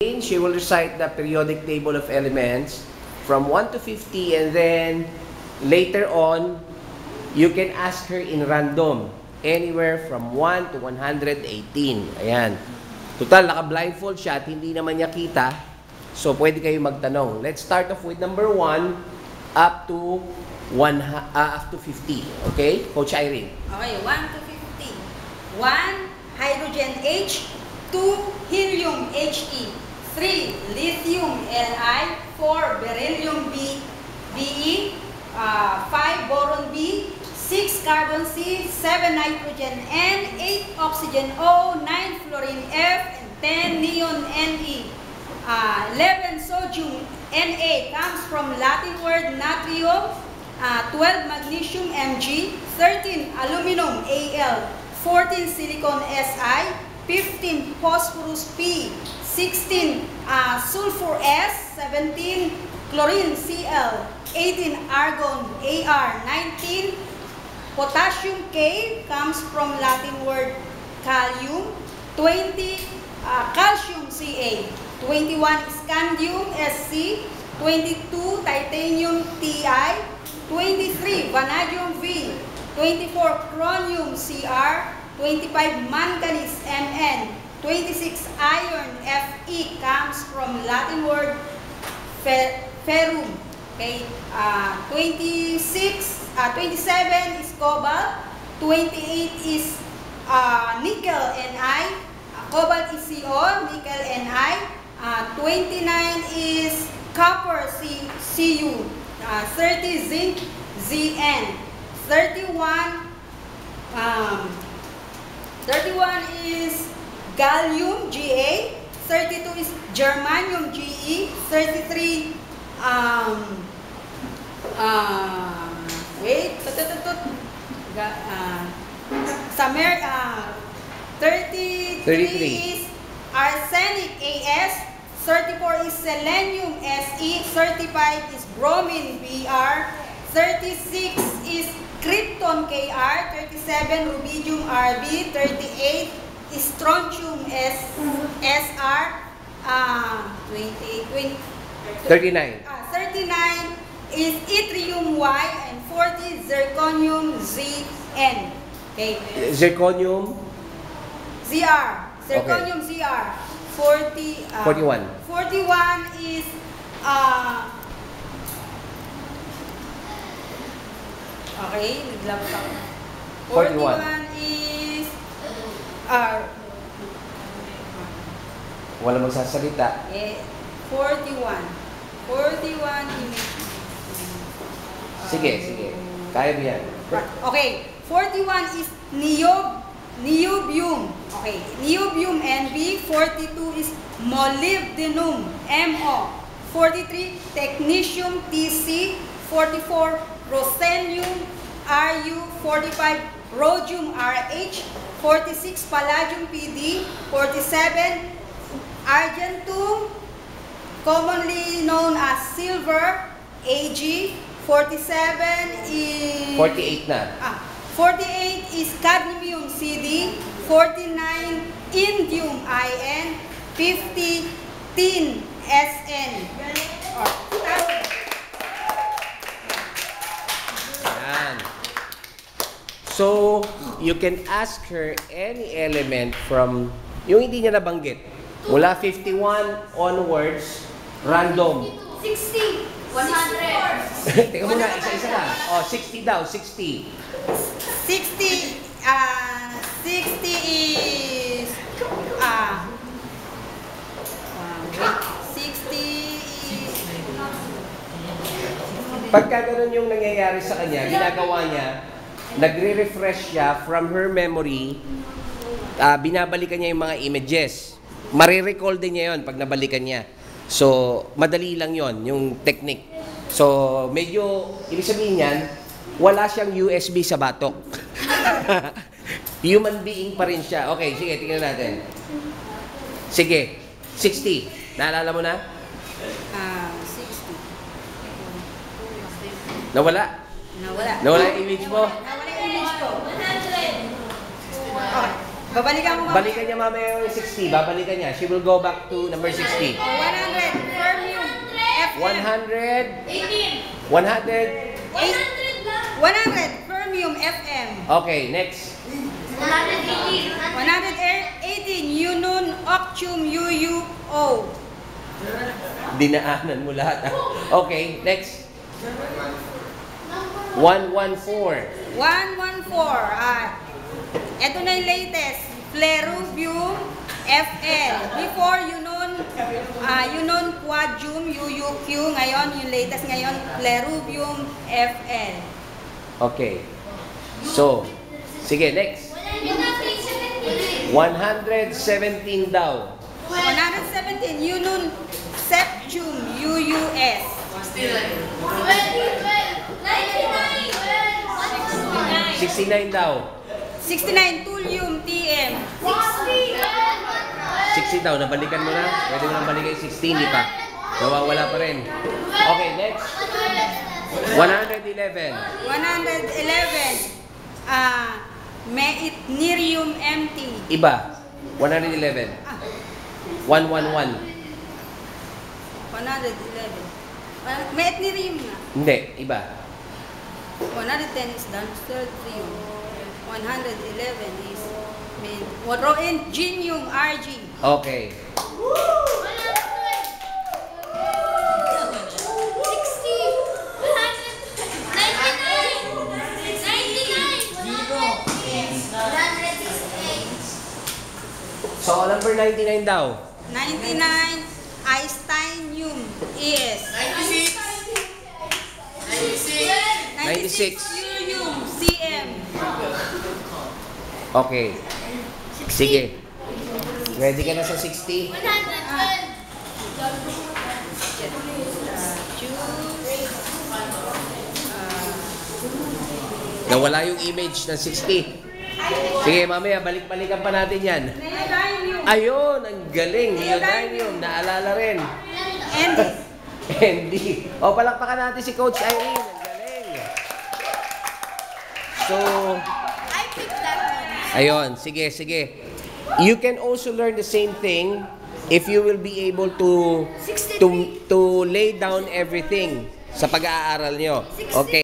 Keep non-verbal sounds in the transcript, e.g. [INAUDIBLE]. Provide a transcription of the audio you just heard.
She will recite the periodic table of elements from 1 to 50 and then later on, you can ask her in random. Anywhere from 1 to 118. Ayan. Total, naka-blindfold siya at hindi naman niya kita. So, pwede kayo magtanong. Let's start off with number 1 up to 1, ha- ah, up to 50. Okay? Coach Irene. Okay, 1 to 50. 1, hydrogen H. 2, helium He. 3, lithium Li. 4, beryllium B, Be. Uh, 5, boron B. 6, carbon C. 7, nitrogen N. 8, oxygen O. 9, fluorine F. And 10, neon Ne. Uh, 11, sodium Na comes from Latin word natrium. Uh, 12, magnesium Mg. 13, aluminum Al. 14, silicon Si. 15, phosphorus P. 16, uh, sulfur S. 17, chlorine Cl. 18, argon Ar. 19, potassium K comes from Latin word kalium. 20, uh, calcium Ca. 21, scandium Sc. 22, titanium Ti. 23, vanadium V. 24, chromium Cr. 25, manganese Mn. 26, iron Fe comes from Latin word fer ferrum. Okay, uh, 26, uh, 27 is cobalt. 28 is uh, nickel Ni. Uh, cobalt is Co, nickel Ni. Uh, 29 is copper C, Cu. Uh, 30 zinc Zn. 31 um, 31 is gallium Ga. 32 is germanium Ge. 33 um uh, wait tut, tut, tut, tut. Ga, uh, Samer uh, 33, 33. is arsenic As. 34 is selenium Se. 35 is bromine Br. 36 is krypton Kr. 37 rubidium Rb. 38 is strontium S, Sr. Uh, 28, 20, 39. Ah, 39 is yttrium Y and 40 zirconium Zn. Okay. Zirconium, Zr. Zirconium Zr. 40 ah, 41. 41 is uh, Okay, ako. 41. 41 is uh, wala magsasalita. eh, 41. 41 image. Sige, sige. Kaya mo yan. Okay, 41 is niob niobium. Okay, niobium NB. 42 is molybdenum MO. 43 technetium TC. 44 rosenium RU. 45 rhodium RH. 46 palladium PD. 47 argentum commonly known as silver AG. 47 is 48 na. Ah, 48 is cadmium CD, 49 indium IN, 50 tin SN. Or, Yan. So, you can ask her any element from, yung hindi niya nabanggit, mula 51 onwards, random. 60, 100. [LAUGHS] Teka muna, isa-isa na. Oh, 60 daw, 60. 60, ah, 60 is, ah, ah, wait, 60 is, Pagka ganun yung nangyayari sa kanya, ginagawa niya, nagre-refresh siya from her memory, ah, binabalikan niya yung mga images. Marirecall din niya yon pag nabalikan niya. So, madali lang yon yung technique. So, medyo, ibig sabihin niyan, wala siyang USB sa batok. [LAUGHS] Human being pa rin siya. Okay, sige, tingnan natin. Sige, 60. Naalala mo na? ah, 60. Nawala? Nawala. Nawala yung image mo? Nawala Babalikan ko mamaya. Balikan niya mamaya yung 60. Babalikan niya. She will go back to number 60. 100. Fermium. FM. 100. 100. 18. 100 lang. 100. Fermium FM. Okay, next. 118. 118. Union Optium UUO. Dinaanan mo lahat. ah. Okay, next. 114. 114. Ah, ito na yung latest. Fleruvium FL. Before, yun nun, ah, yun nun Quadium UUQ. Ngayon, yung latest ngayon, Fleruvium FL. Okay. So, sige, next. 117. 117 daw. 117, yun nun Septium UUS. 69 daw. 69, Thulium TM. 60 daw. Nabalikan mo na? Pwede mo nang balikan yung 60, hindi pa. Nawawala pa rin. Okay, next. 111. 111, ah, Meitnerium MT. Iba. 111. Ah, 111. 111. Ah, Meitnerium nga. Hindi, iba. 110 is Dunstertrium. 111 is Min. Roentgenium RG. Okay. 99. So, number 99 daw. 99, Einsteinium ES. 96. Urium CM. Okay. Sige. Ready ka na sa 60? Nawala yung image ng 60. Sige, mamaya, balik-balikan pa natin yan. Ayun, ang galing. Neodymium, naalala rin. And [LAUGHS] Andy. O, palakpakan natin si Coach Irene. So, I picked that one. ayun. Sige, sige. You can also learn the same thing if you will be able to to to lay down everything sa pag-aaral nyo. Okay.